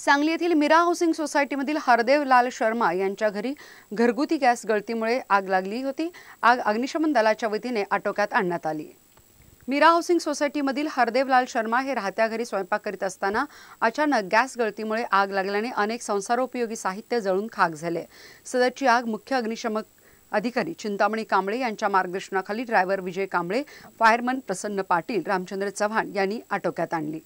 सांगली येथील मीरा हाऊसिंग सोसायटीमधील हरदेव लाल शर्मा यांच्या घरी घरगुती गॅस गळतीमुळे आग लागली होती. आग अग्निशमन दलाच्या वतीने आटोक्यात आणण्यात आली. मीरा हाऊसिंग सोसायटीमधील हरदेव लाल शर्मा हे राहत्या घरी स्वयंपाक करीत असताना अचानक गॅस गळतीमुळे आग लागल्याने अनेक संसारोपयोगी साहित्य जळून खाक झाले. सदरची आग मुख्य अग्निशमक अधिकारी चिंतामणी कांबळे यांच्या मार्गदर्शनाखाली ड्रायव्हर विजय कांबळे फायरमन प्रसन्न पाटील रामचंद्र चव्हाण यांनी आटोक्यात आणली.